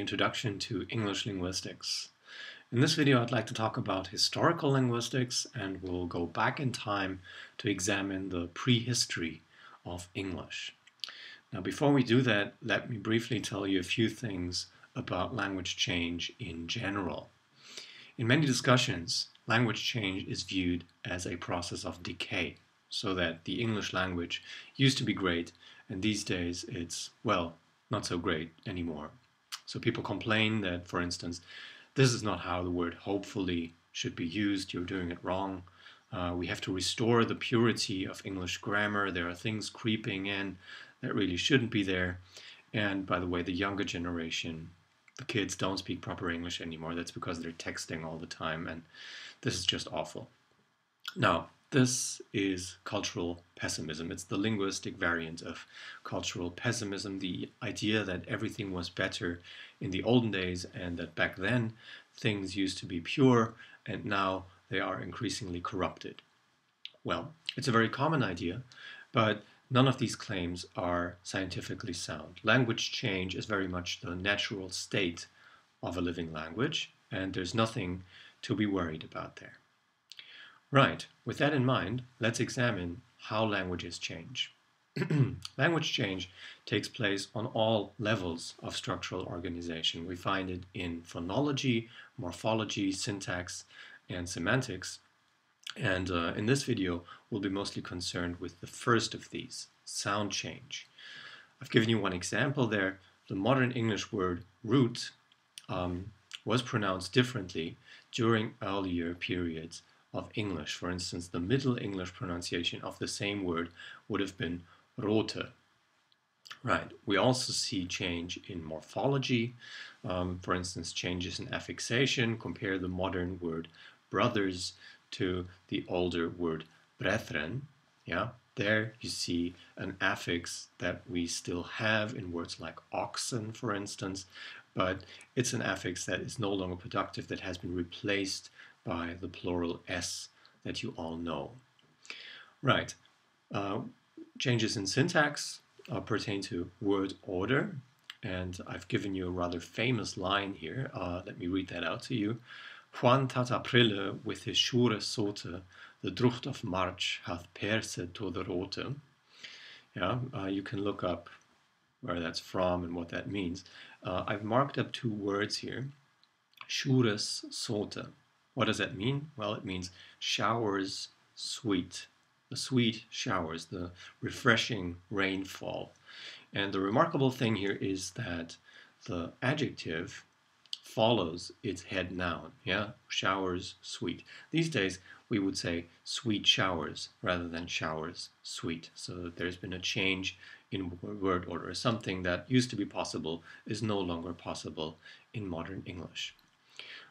Introduction to English Linguistics. In this video I'd like to talk about historical linguistics and we'll go back in time to examine the prehistory of English. Now before we do that, let me briefly tell you a few things about language change in general. In many discussions, language change is viewed as a process of decay, so that the English language used to be great and these days it's, well, not so great anymore. So people complain that, for instance, this is not how the word hopefully should be used, you're doing it wrong. Uh, we have to restore the purity of English grammar. There are things creeping in that really shouldn't be there. And by the way, the younger generation, the kids don't speak proper English anymore. That's because they're texting all the time. And this is just awful. Now, this is cultural pessimism. It's the linguistic variant of cultural pessimism, the idea that everything was better in the olden days and that back then things used to be pure and now they are increasingly corrupted. Well, it's a very common idea, but none of these claims are scientifically sound. Language change is very much the natural state of a living language, and there's nothing to be worried about there. Right, with that in mind, let's examine how languages change. Language change takes place on all levels of structural organization. We find it in phonology, morphology, syntax, and semantics. And uh, in this video, we'll be mostly concerned with the first of these, sound change. I've given you one example there. The modern English word root um, was pronounced differently during earlier periods of English. For instance, the Middle English pronunciation of the same word would have been rote. Right, we also see change in morphology. Um, for instance, changes in affixation. Compare the modern word brothers to the older word brethren. Yeah, there you see an affix that we still have in words like oxen, for instance, but it's an affix that is no longer productive, that has been replaced by the plural s that you all know. Right. Uh, changes in syntax uh, pertain to word order. And I've given you a rather famous line here. Uh, let me read that out to you. Juan Tataprille with his sure Sote, the Drucht of March hath perse to the Rote. Yeah, uh, you can look up where that's from and what that means. Uh, I've marked up two words here. Shures Sote. What does that mean? Well, it means showers sweet. The sweet showers, the refreshing rainfall. And the remarkable thing here is that the adjective follows its head noun. Yeah, showers sweet. These days we would say sweet showers rather than showers sweet. So there's been a change in word order. Something that used to be possible is no longer possible in modern English.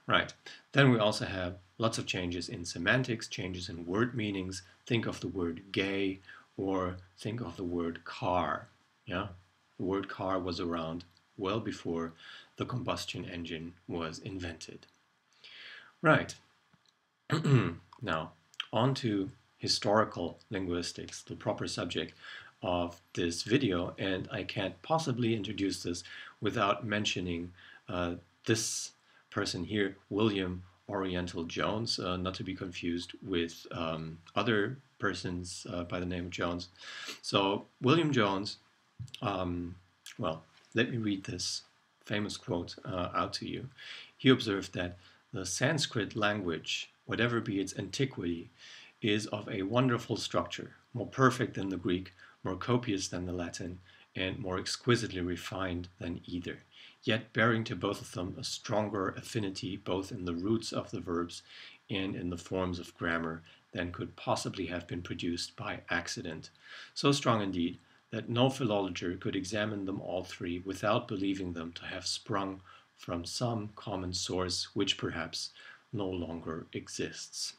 Right, then we also have lots of changes in semantics, changes in word meanings. Think of the word gay or think of the word car. Yeah, the word car was around well before the combustion engine was invented. Right, now on to historical linguistics, the proper subject of this video, and I can't possibly introduce this without mentioning uh, this person here, William Oriental Jones, uh, not to be confused with um, other persons uh, by the name of Jones. So William Jones, um, well, let me read this famous quote uh, out to you. He observed that the Sanskrit language, whatever be its antiquity, is of a wonderful structure, more perfect than the Greek, more copious than the Latin, and more exquisitely refined than either yet bearing to both of them a stronger affinity both in the roots of the verbs and in the forms of grammar than could possibly have been produced by accident. So strong indeed that no philologer could examine them all three without believing them to have sprung from some common source which perhaps no longer exists.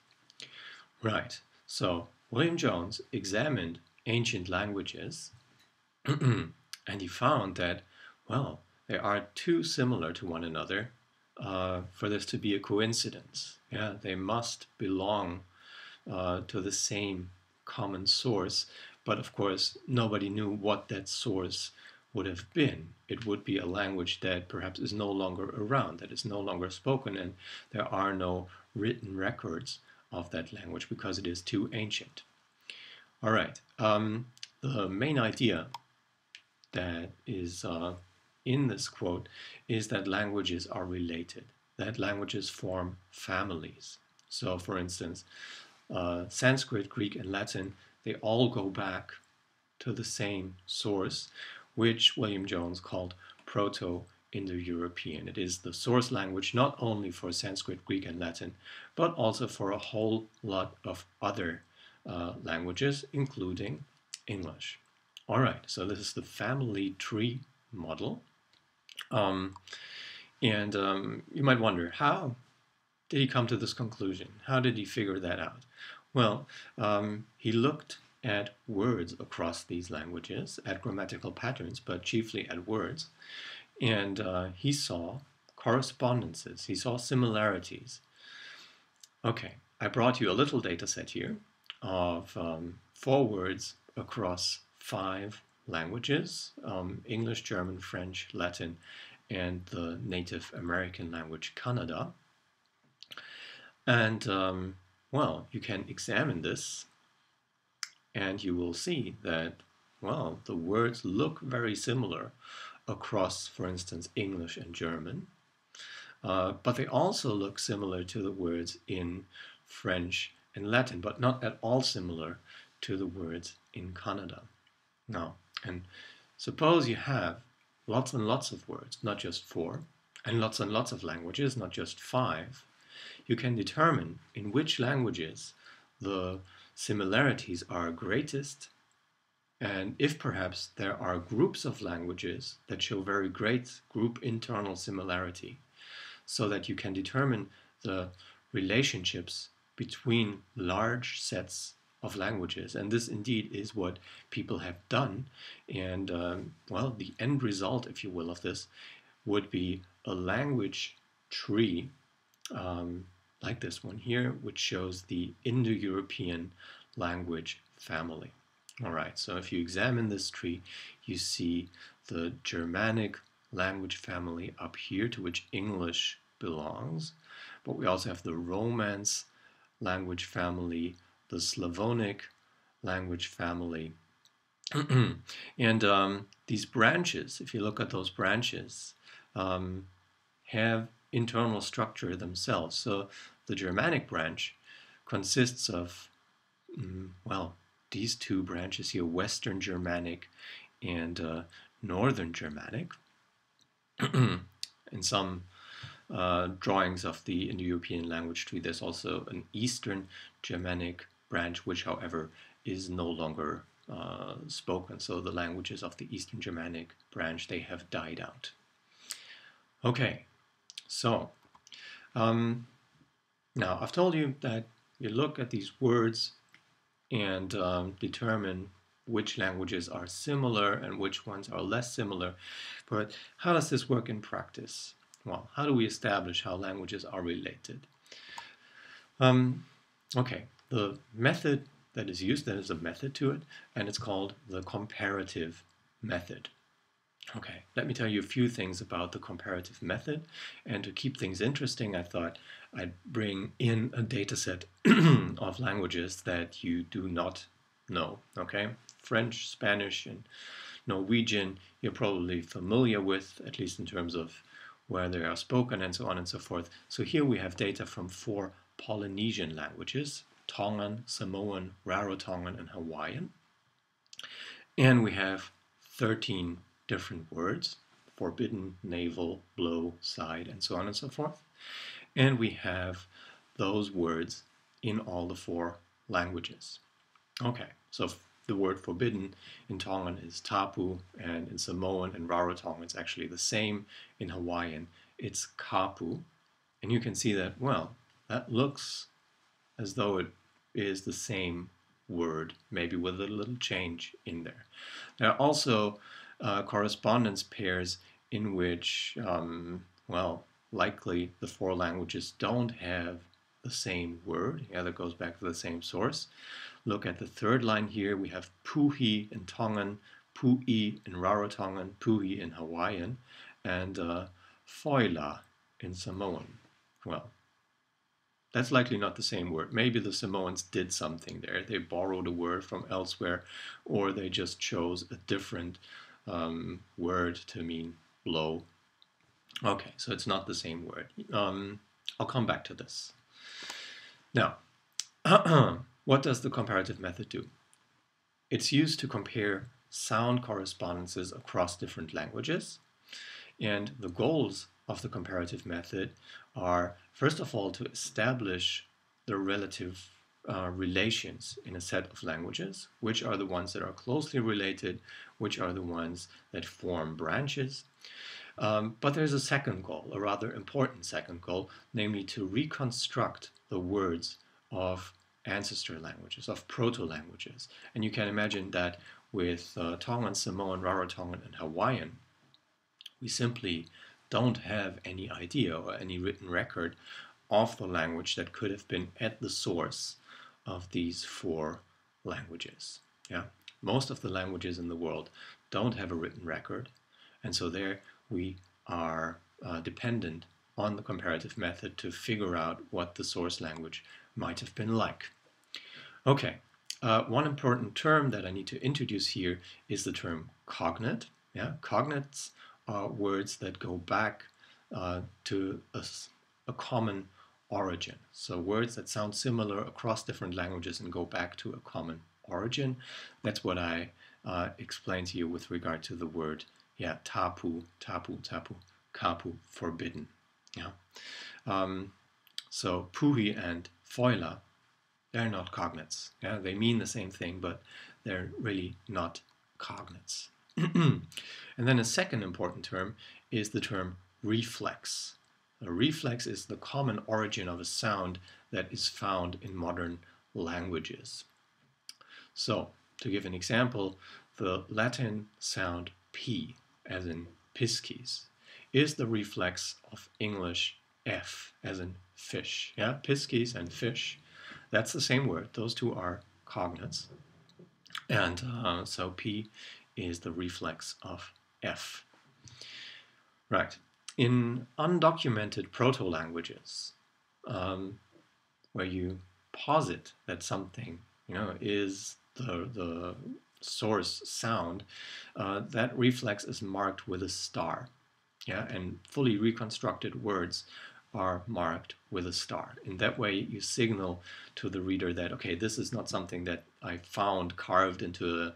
Right, so William Jones examined ancient languages and he found that, well, they are too similar to one another uh, for this to be a coincidence. Yeah, they must belong uh, to the same common source, but of course nobody knew what that source would have been. It would be a language that perhaps is no longer around, that is no longer spoken, and there are no written records of that language because it is too ancient. All right, um, the main idea that is uh, in this quote is that languages are related, that languages form families. So, for instance, uh, Sanskrit, Greek, and Latin, they all go back to the same source, which William Jones called Proto Indo European. It is the source language not only for Sanskrit, Greek, and Latin, but also for a whole lot of other uh, languages, including English. All right, so this is the family tree model. Um, and um, you might wonder, how did he come to this conclusion? How did he figure that out? Well, um, he looked at words across these languages, at grammatical patterns, but chiefly at words. And uh, he saw correspondences, he saw similarities. Okay, I brought you a little data set here of um, four words across five languages um, English, German, French, Latin, and the Native American language Kannada. And um, well, you can examine this and you will see that, well, the words look very similar across, for instance, English and German. Uh, but they also look similar to the words in French and Latin, but not at all similar to the words in Kannada. Now, and suppose you have lots and lots of words, not just four, and lots and lots of languages, not just five, you can determine in which languages the similarities are greatest and if perhaps there are groups of languages that show very great group internal similarity so that you can determine the relationships between large sets of languages. And this indeed is what people have done. And um, well, the end result, if you will, of this would be a language tree um, like this one here, which shows the Indo-European language family. All right, so if you examine this tree, you see the Germanic language family up here to which English belongs. But we also have the Romance language family, the Slavonic language family. and um, these branches, if you look at those branches, um, have internal structure themselves. So the Germanic branch consists of, mm, well, these two branches here, Western Germanic and uh, Northern Germanic. In some uh, drawings of the Indo-European language tree, there's also an Eastern Germanic branch, which, however, is no longer uh, spoken. So the languages of the Eastern Germanic branch, they have died out. Okay, so um, now I've told you that you look at these words and um, determine which languages are similar and which ones are less similar. But how does this work in practice? Well, how do we establish how languages are related? Um, okay, the method that is used, there is a method to it, and it's called the comparative method. Okay, let me tell you a few things about the comparative method. And to keep things interesting, I thought I'd bring in a data set of languages that you do not know. Okay, French, Spanish, and Norwegian, you're probably familiar with, at least in terms of where they are spoken and so on and so forth. So here we have data from four Polynesian languages, Tongan, Samoan, Rarotongan, and Hawaiian. And we have 13 different words, forbidden, navel, blow, side, and so on and so forth. And we have those words in all the four languages. Okay, so the word forbidden in Tongan is tapu, and in Samoan and Rarotongan it's actually the same. In Hawaiian, it's kapu. And you can see that, well, that looks as though it is the same word, maybe with a little change in there. There are also uh, correspondence pairs in which, um, well, likely the four languages don't have the same word. Yeah, that goes back to the same source. Look at the third line here. We have puhi in Tongan, Pu'i in Rarotongan, Puhi in Hawaiian, and uh, Foila in Samoan. Well, that's likely not the same word. Maybe the Samoans did something there. They borrowed a word from elsewhere, or they just chose a different um, word to mean blow. Okay, so it's not the same word. Um, I'll come back to this. Now, what does the comparative method do? It's used to compare sound correspondences across different languages. And the goals of the comparative method are, first of all, to establish the relative uh, relations in a set of languages, which are the ones that are closely related, which are the ones that form branches. Um, but there's a second goal, a rather important second goal, namely to reconstruct the words of ancestor languages, of proto-languages. And you can imagine that with uh, Tongan, Samoan, Rarotongan, and Hawaiian, we simply don't have any idea or any written record of the language that could have been at the source of these four languages. Yeah, most of the languages in the world don't have a written record, and so there we are uh, dependent on the comparative method to figure out what the source language might have been like. Okay, uh, one important term that I need to introduce here is the term cognate. Yeah, cognates are words that go back uh, to a, a, common origin. So words that sound similar across different languages and go back to a common origin. That's what I uh, explained to you with regard to the word, yeah, tapu, tapu, tapu, kapu, forbidden. Yeah. Um, so puhi and foila they're not cognates. Yeah, they mean the same thing, but they're really not cognates. And then a second important term is the term reflex. A reflex is the common origin of a sound that is found in modern languages. So, to give an example, the Latin sound P, as in piskis, is the reflex of English F, as in fish. Yeah, piskis and fish that's the same word. Those two are cognates. And uh, so P is the reflex of F. Right. In undocumented proto-languages, um, where you posit that something, you know, is the, the source sound, uh, that reflex is marked with a star. Yeah, and fully reconstructed words are marked with a star. In that way, you signal to the reader that, okay, this is not something that I found carved into a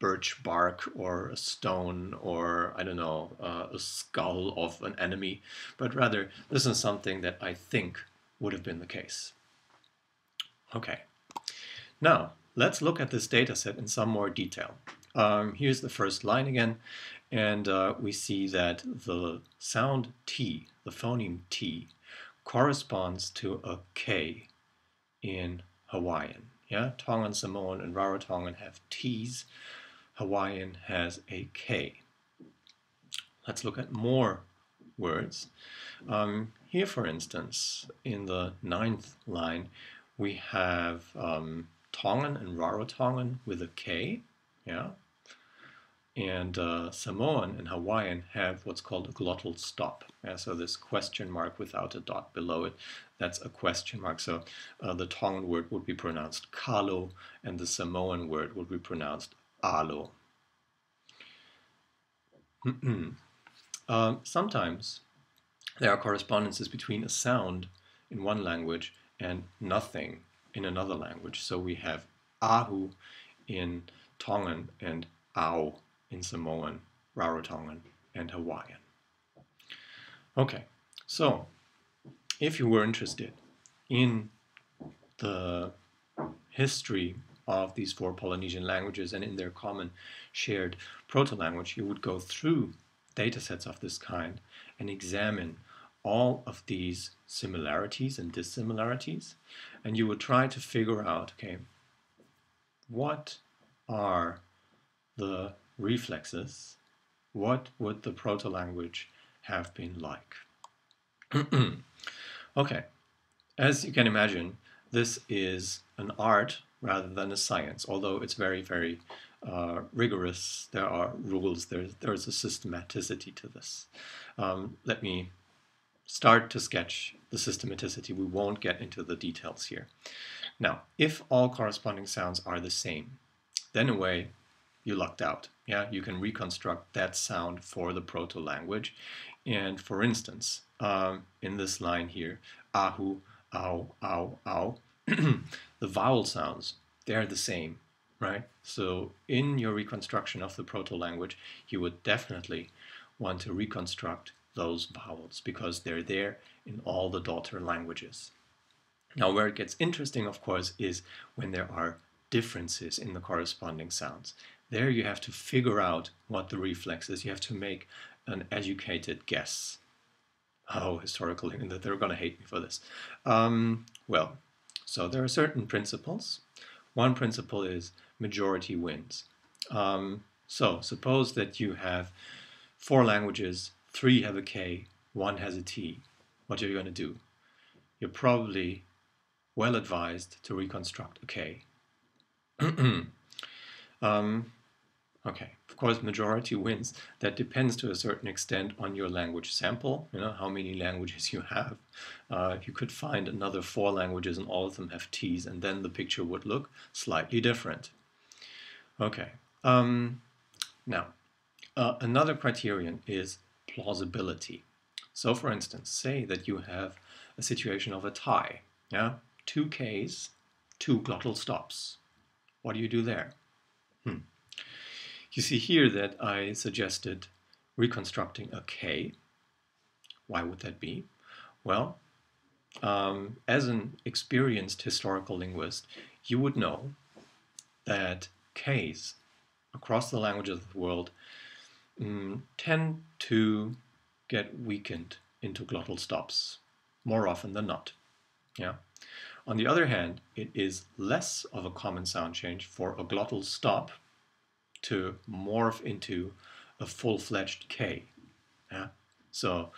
birch bark or a stone or, I don't know, uh, a skull of an enemy, but rather this is something that I think would have been the case. Okay, now let's look at this data set in some more detail. Um, here's the first line again, and uh, we see that the sound T, the phoneme T, corresponds to a K in Hawaiian. Yeah, Tongan, Samoan, and Rarotongan have T's. Hawaiian has a K. Let's look at more words. Um, here, for instance, in the ninth line, we have um, Tongan and Rarotongan with a K. Yeah, and uh, Samoan and Hawaiian have what's called a glottal stop. Yeah, so this question mark without a dot below it, that's a question mark. So uh, the Tongan word would be pronounced kalo, and the Samoan word would be pronounced alo. uh, sometimes there are correspondences between a sound in one language and nothing in another language. So we have ahu in Tongan and ao in Samoan, Rarotongan, and Hawaiian. Okay, so if you were interested in the history of these four Polynesian languages and in their common shared proto-language, you would go through data sets of this kind and examine all of these similarities and dissimilarities, and you would try to figure out, okay, what are the reflexes, what would the proto-language have been like? okay, as you can imagine, this is an art rather than a science, although it's very, very uh, rigorous. There are rules. There's there's a systematicity to this. Um, let me start to sketch the systematicity. We won't get into the details here. Now, if all corresponding sounds are the same, then in a way you lucked out. Yeah, you can reconstruct that sound for the proto-language. And for instance, um, in this line here, ahu, ow, ow, ow, the vowel sounds, they're the same, right? So in your reconstruction of the proto-language, you would definitely want to reconstruct those vowels because they're there in all the daughter languages. Now where it gets interesting, of course, is when there are differences in the corresponding sounds. There you have to figure out what the reflex is. You have to make an educated guess. Oh, historical, they're going to hate me for this. Um, well, so there are certain principles. One principle is majority wins. Um, so suppose that you have four languages, three have a K, one has a T. What are you going to do? You're probably well advised to reconstruct a K. um, okay, of course, majority wins. That depends to a certain extent on your language sample, you know, how many languages you have. Uh, you could find another four languages and all of them have T's, and then the picture would look slightly different. Okay, um, now, uh, another criterion is plausibility. So for instance, say that you have a situation of a tie, yeah, two Ks, two glottal stops. What do you do there? Hmm. You see here that I suggested reconstructing a K. Why would that be? Well, um, as an experienced historical linguist, you would know that Ks across the languages of the world um, tend to get weakened into glottal stops more often than not. Yeah. On the other hand, it is less of a common sound change for a glottal stop to morph into a full-fledged K. Yeah? So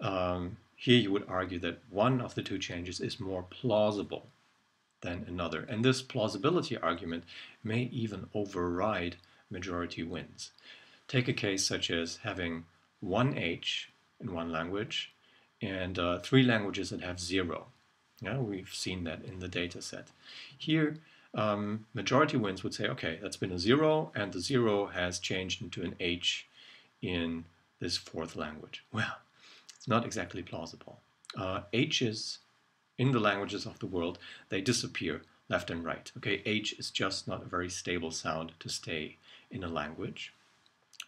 um, here you would argue that one of the two changes is more plausible than another. And this plausibility argument may even override majority wins. Take a case such as having one H in one language and uh, three languages that have zero. Yeah, we've seen that in the data set. Here, um, majority wins would say, okay, that's been a zero, and the zero has changed into an H in this fourth language. Well, it's not exactly plausible. Uh, H's in the languages of the world, they disappear left and right. Okay, H is just not a very stable sound to stay in a language.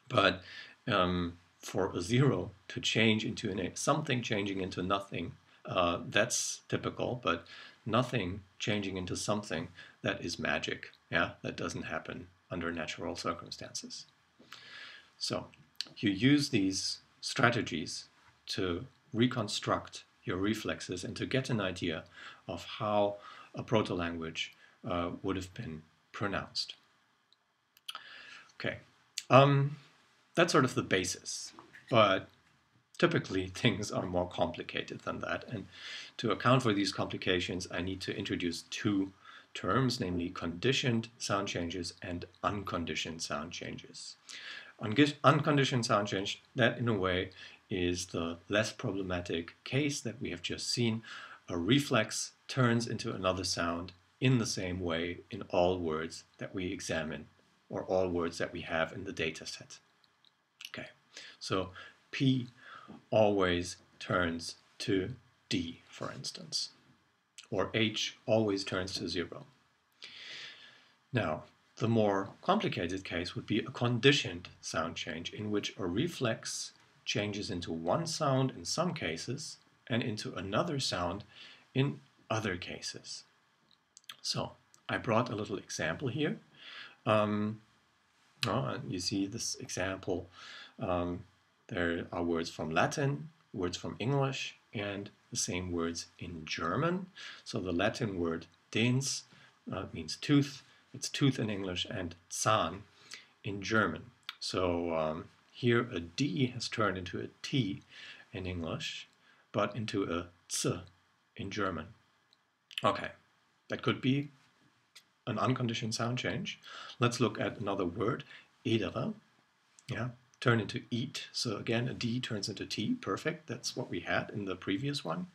But um, for a zero to change into an something changing into nothing, uh, that's typical, but nothing changing into something, that is magic. Yeah, that doesn't happen under natural circumstances. So you use these strategies to reconstruct your reflexes and to get an idea of how a proto-language uh, would have been pronounced. Okay, um, that's sort of the basis, but typically things are more complicated than that. And to account for these complications, I need to introduce two terms, namely conditioned sound changes and unconditioned sound changes. unconditioned sound change, that in a way is the less problematic case that we have just seen. A reflex turns into another sound in the same way in all words that we examine or all words that we have in the data set. Okay, so P always turns to D, for instance, or H always turns to zero. Now, the more complicated case would be a conditioned sound change in which a reflex changes into one sound in some cases and into another sound in other cases. So I brought a little example here. Um, oh, you see this example um, there are words from Latin, words from English, and the same words in German. So the Latin word dens uh, means tooth. It's tooth in English and Zahn in German. So um, here a D has turned into a T in English, but into a Z in German. Okay, that could be an unconditioned sound change. Let's look at another word, edere. Yeah, turn into eat. So again, a D turns into T. Perfect. That's what we had in the previous one.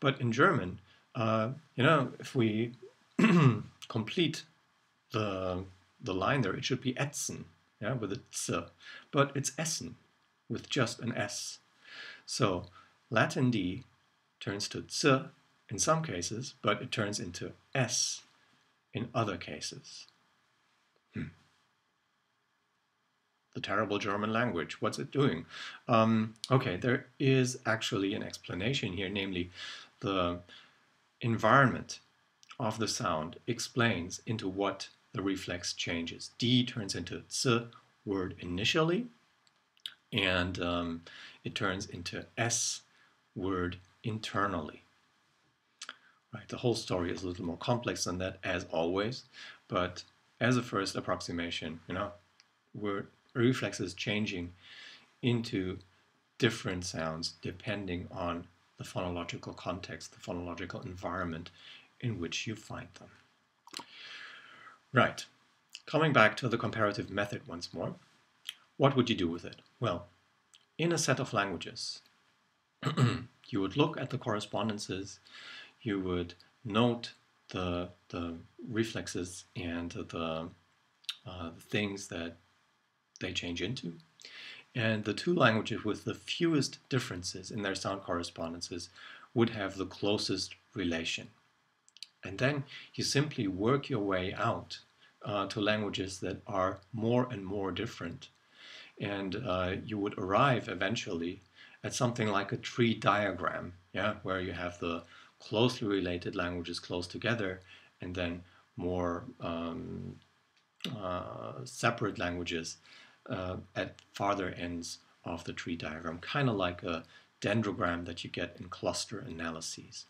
But in German, uh, you know, if we complete the the line there, it should be etzen, yeah, with a ts, but it's essen with just an s. So Latin D turns to ts in some cases, but it turns into s in other cases. Hmm. The terrible German language, what's it doing? Um, okay, there is actually an explanation here, namely the environment of the sound explains into what the reflex changes. D turns into ts word initially, and um, it turns into s word internally. Right, the whole story is a little more complex than that, as always, but as a first approximation, you know, word reflexes changing into different sounds depending on the phonological context, the phonological environment in which you find them. Right, coming back to the comparative method once more, what would you do with it? Well, in a set of languages, you would look at the correspondences, you would note the, the reflexes and the, uh, the things that they change into. And the two languages with the fewest differences in their sound correspondences would have the closest relation. And then you simply work your way out uh, to languages that are more and more different. And uh, you would arrive eventually at something like a tree diagram, yeah, where you have the closely related languages close together and then more um, uh, separate languages uh, at farther ends of the tree diagram, kind of like a dendrogram that you get in cluster analyses.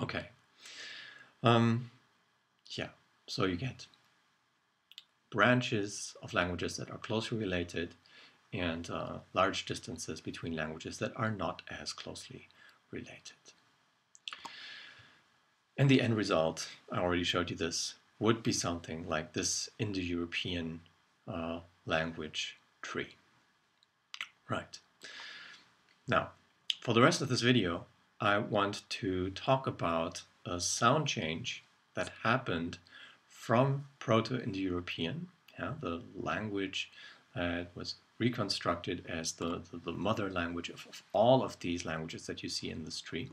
Okay, um, yeah, so you get branches of languages that are closely related and uh, large distances between languages that are not as closely related. And the end result, I already showed you this, would be something like this Indo-European uh, language tree. Right. Now, for the rest of this video, I want to talk about a sound change that happened from Proto-Indo-European, yeah, the language that was reconstructed as the, the, the mother language of, of, all of these languages that you see in this tree,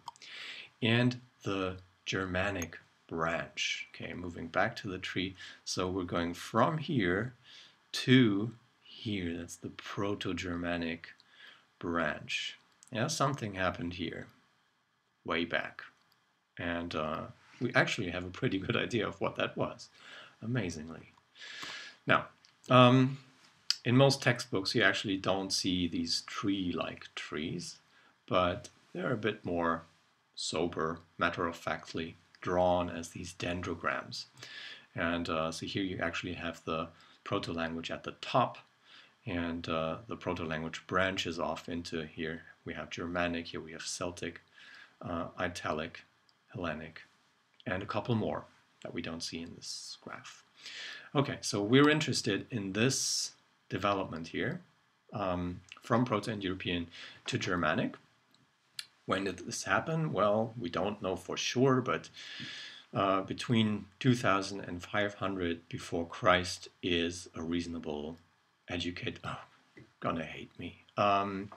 and the Germanic branch. Okay, moving back to the tree. So we're going from here to here. That's the Proto-Germanic branch. Yeah, something happened here way back. And uh, we actually have a pretty good idea of what that was, amazingly. Now, um, in most textbooks, you actually don't see these tree-like trees, but they're a bit more sober, matter-of-factly drawn as these dendrograms. And uh, so here you actually have the proto-language at the top, and uh, the proto-language branches off into here. We have Germanic, here we have Celtic, uh, Italic, Hellenic, and a couple more that we don't see in this graph. Okay, so we're interested in this development here um, from Proto-Indo-European to Germanic. When did this happen? Well, we don't know for sure, but uh, between 2000 and 500 before Christ is a reasonable educate. Oh, gonna hate me. Um,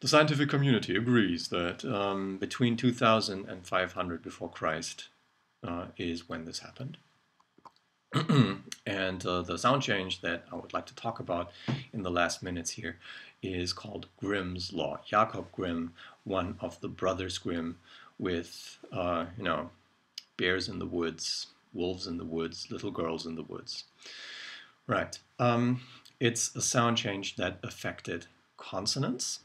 the scientific community agrees that um, between 2000 and 500 before Christ uh, is when this happened. and uh, the sound change that I would like to talk about in the last minutes here is called Grimm's Law. Jakob Grimm, one of the brothers Grimm, with, uh, you know, bears in the woods, wolves in the woods, little girls in the woods. Right. Um, it's a sound change that affected consonants.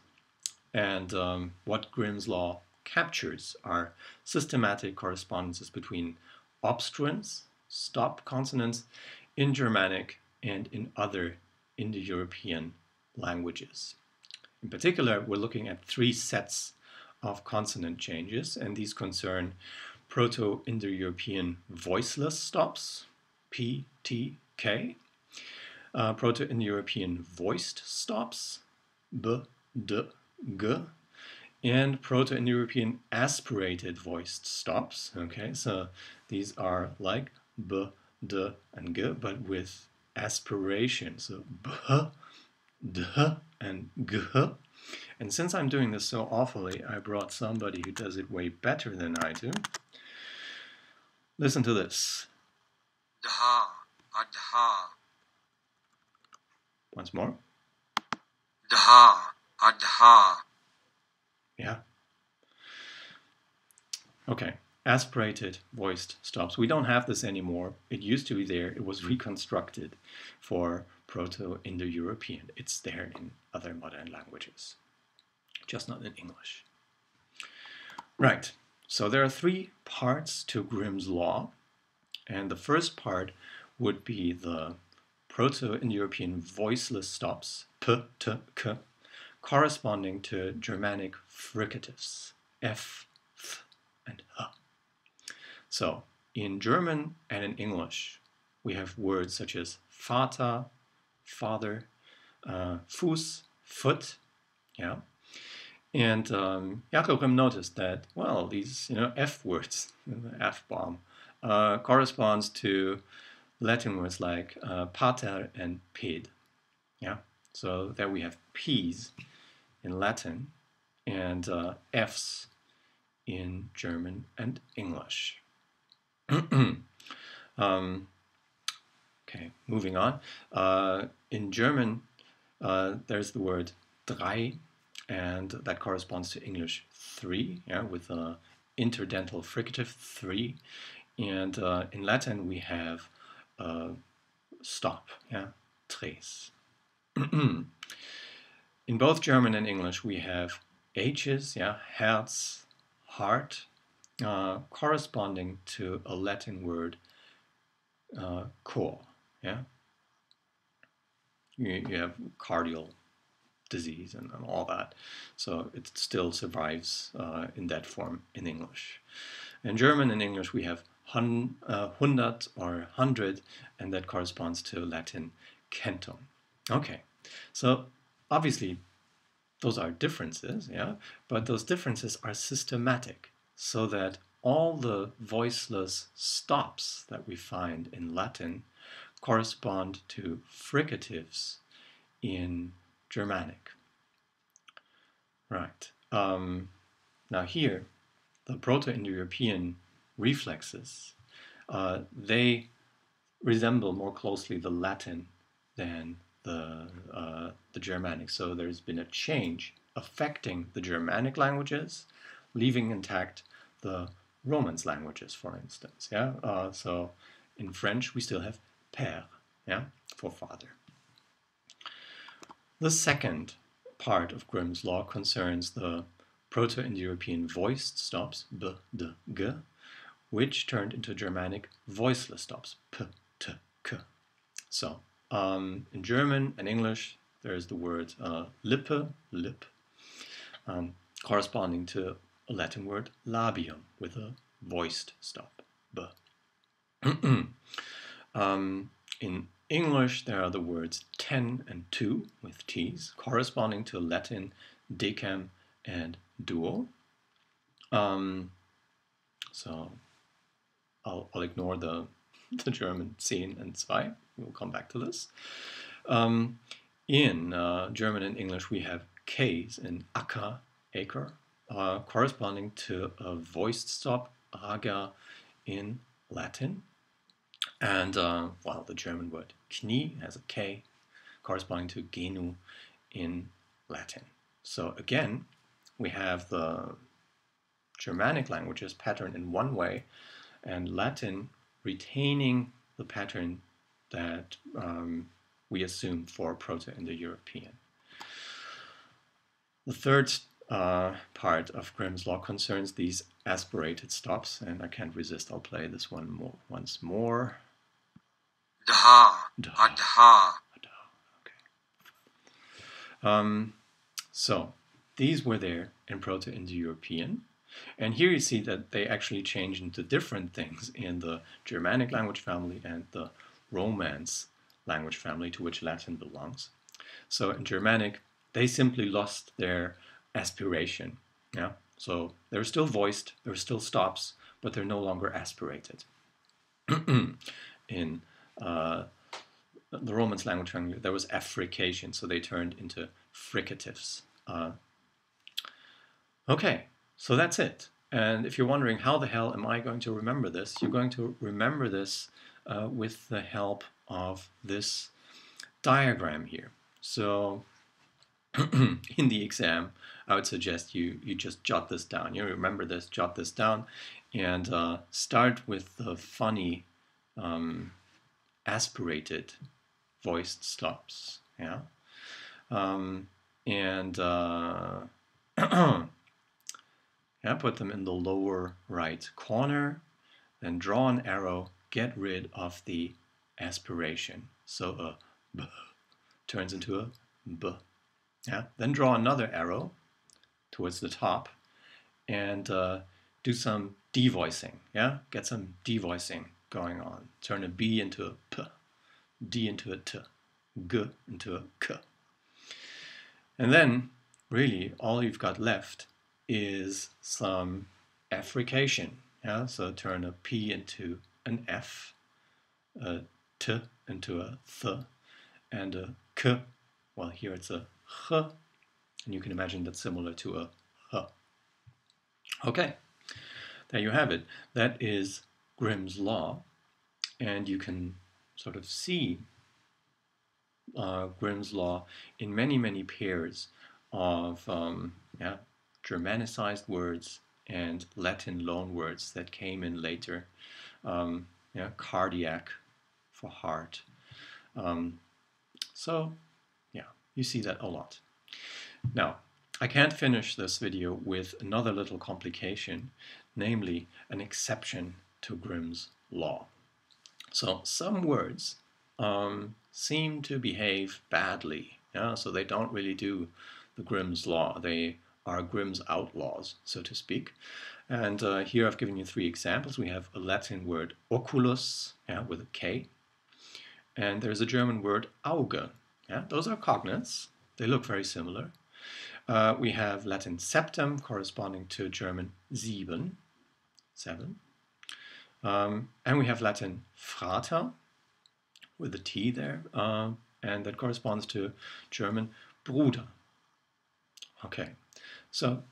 And um, what Grimm's law captures are systematic correspondences between obstruents, stop consonants, in Germanic and in other Indo-European languages. In particular, we're looking at three sets of consonant changes, and these concern Proto-Indo-European voiceless stops, PTK, uh, Proto-Indo-European voiced stops, B, D, G, and Proto-Indo-European aspirated voiced stops. Okay, so these are like B, D, and G, but with aspiration. So B, D, and G. And since I'm doing this so awfully, I brought somebody who does it way better than I do. Listen to this. Dha, adha, Once more. dha, adha. Yeah. Okay. Aspirated voiced stops. We don't have this anymore. It used to be there. It was reconstructed for Proto-Indo-European. It's there in other modern languages, just not in English. Right. So there are three parts to Grimm's law. And the first part would be the Proto-Indo-European voiceless stops, p, t, k, corresponding to Germanic fricatives, f, th, and h. So in German and in English, we have words such as Vater, father, uh, Fuß, foot, yeah. And um, Jakob noticed that, well, these, you know, F words, the F bomb, uh, corresponds to Latin words like uh, pater and pid. yeah. So there we have P's in Latin and uh, F's in German and English. um, okay, moving on. Uh, in German, uh, there's the word drei, and that corresponds to English three, yeah, with a interdental fricative three. And uh, in Latin, we have uh, stop, yeah, tres. in both German and English, we have H's, yeah, Herz, heart, uh, corresponding to a Latin word, uh, cor, yeah. You, you have cardial disease and, and, all that, so it still survives uh, in that form in English. In German and English, we have hun, uh, hundert or hundred, and that corresponds to Latin centum. Okay, so obviously those are differences, yeah, but those differences are systematic so that all the voiceless stops that we find in Latin correspond to fricatives in Germanic. Right. Um, now here, the Proto-Indo-European reflexes, uh, they resemble more closely the Latin than the, uh, the Germanic. So there's been a change affecting the Germanic languages, leaving intact the Romance languages, for instance. Yeah. Uh, so in French we still have père, yeah, for father. The second part of Grimm's law concerns the Proto-Indo-European voiced stops b, d, g, which turned into Germanic voiceless stops p, t, k. So um, in German and English, there's the word uh, lippe, lip, um, corresponding to a Latin word labium with a voiced stop, b. um, in English, there are the words ten and two with t's, corresponding to Latin decem and duo. Um, so I'll, I'll ignore the, the German zehn and zwei. We'll come back to this. Um, in uh, German and English, we have K's in Acker, acre, uh, corresponding to a voiced stop, ager, in Latin. And, uh, the German word Knie has a K, corresponding to Genu in Latin. So again, we have the Germanic languages pattern in one way, and Latin retaining the pattern that um, we assume for Proto-Indo-European. The third uh, part of Grimm's law concerns these aspirated stops, and I can't resist. I'll play this one more once more. Dha, Dha. adha. Okay. Um, so these were there in Proto-Indo-European, And here you see that they actually change into different things in the Germanic language family and the Romance language family to which Latin belongs. So in Germanic, they simply lost their aspiration. Yeah. So they're still voiced, they're still stops, but they're no longer aspirated. in uh, the Romance language family, there was affrication, so they turned into fricatives. Uh, okay, so that's it. And if you're wondering how the hell am I going to remember this, you're going to remember this uh, with the help of this diagram here. So in the exam, I would suggest you, you just jot this down. You remember this, jot this down, and uh, start with the funny um, aspirated voiced stops. Yeah, um, and uh, yeah, put them in the lower right corner. Then draw an arrow. Get rid of the aspiration. So a b turns into a b. Yeah. Then draw another arrow towards the top and uh, do some devoicing. Yeah. Get some devoicing going on. Turn a b into a p, d into a t, g into a k. And then, really, all you've got left is some affrication. Yeah, so turn a p into an f, a t into a th, and a k. Well, here it's a h, and you can imagine that's similar to a h. Okay, there you have it. That is Grimm's Law, and you can sort of see uh, Grimm's Law in many, many pairs of um, yeah, Germanicized words and Latin loanwords that came in later. Um, yeah, cardiac for heart. Um, so, you see that a lot. Now, I can't finish this video with another little complication, namely an exception to Grimm's law. So some words um, seem to behave badly, yeah? so they don't really do the Grimm's law. They are Grimm's outlaws, so to speak. And uh, here I've given you three examples. We have a Latin word oculus, yeah, with a K, and there's a German word Auge. Yeah, those are cognates. They look very similar. Uh, we have Latin septem corresponding to German sieben, seven. Um, and we have Latin frater with a T there, uh, and that corresponds to German Bruder. Okay, so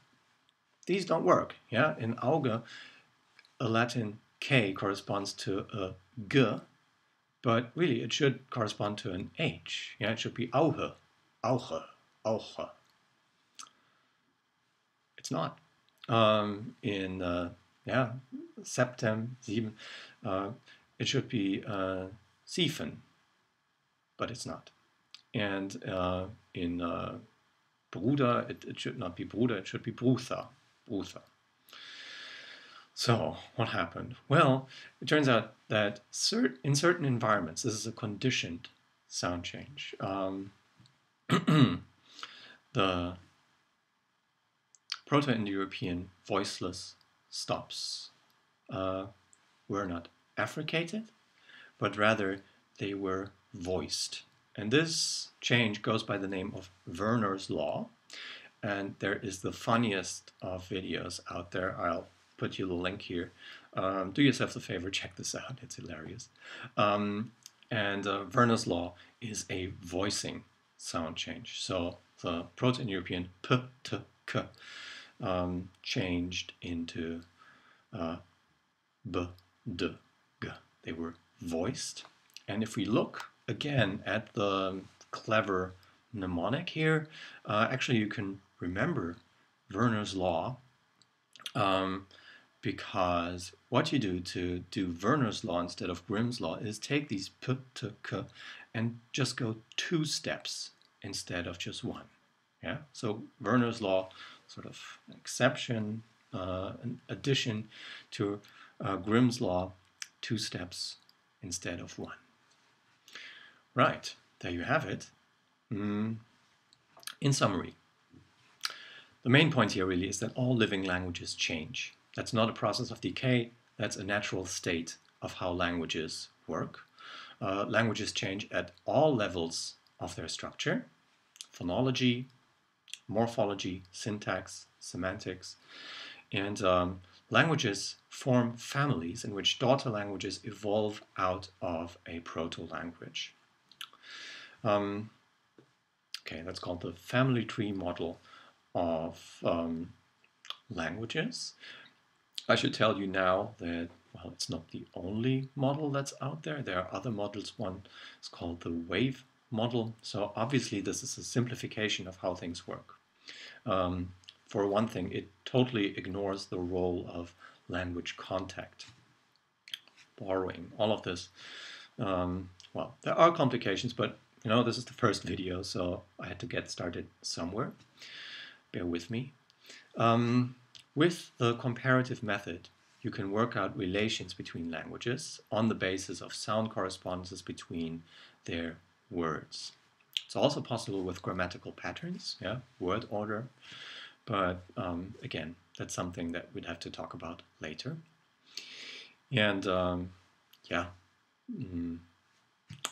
these don't work. Yeah, in Auge, a Latin K corresponds to a G, but really it should correspond to an H. Yeah, it should be Auge, Auge, Auge. It's not. Um, in uh, yeah, Septem, sieben, uh, it should be uh, Siefen, but it's not. And uh, in uh, Bruder, it, it, should not be Bruder, it should be Bruther, Bruther. So, what happened? Well, it turns out that cert in certain environments, this is a conditioned sound change. Um, the Proto Indo European voiceless stops uh, were not affricated, but rather they were voiced. And this change goes by the name of Verner's Law. And there is the funniest of videos out there. I'll put you the link here. Um, do yourself a favor, check this out. It's hilarious. Um, and uh, Verner's Law is a voicing sound change. So the Proto-Indo-European p, t, k um, changed into uh, b, d, g. They were voiced. And if we look again at the clever mnemonic here, uh, actually you can remember Verner's law um, because what you do to do Verner's law instead of Grimm's law is take these p to k and just go two steps instead of just one. Yeah. So Verner's law, sort of an exception, uh, an addition to uh, Grimm's law, two steps instead of one. Right. There you have it. Mm. In summary, the main point here really is that all living languages change. That's not a process of decay, that's a natural state of how languages work. Uh, languages change at all levels of their structure phonology, morphology, syntax, semantics. And um, languages form families in which daughter languages evolve out of a proto language. Um, okay, that's called the family tree model of um, languages. I should tell you now that, well, it's not the only model that's out there. There are other models. One is called the wave model. So obviously this is a simplification of how things work. Um, for one thing, it totally ignores the role of language contact, borrowing, all of this. Um, well, there are complications, but you know, this is the first video, so I had to get started somewhere. Bear with me. Um, with the comparative method, you can work out relations between languages on the basis of sound correspondences between their words. It's also possible with grammatical patterns, yeah, word order, but um, again, that's something that we'd have to talk about later. And um, yeah, mm,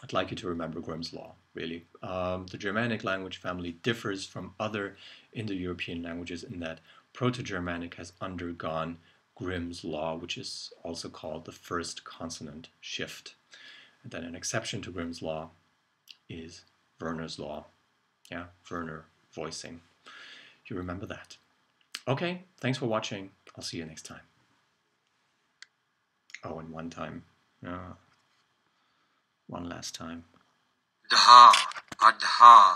I'd like you to remember Grimm's Law, really. Um, the Germanic language family differs from other Indo-European languages in that Proto-Germanic has undergone Grimm's Law, which is also called the first consonant shift. And then an exception to Grimm's Law is Verner's Law. Yeah, Verner voicing. You remember that. Okay, thanks for watching. I'll see you next time. Oh, and one time. Uh, one last time. Dha, Adha.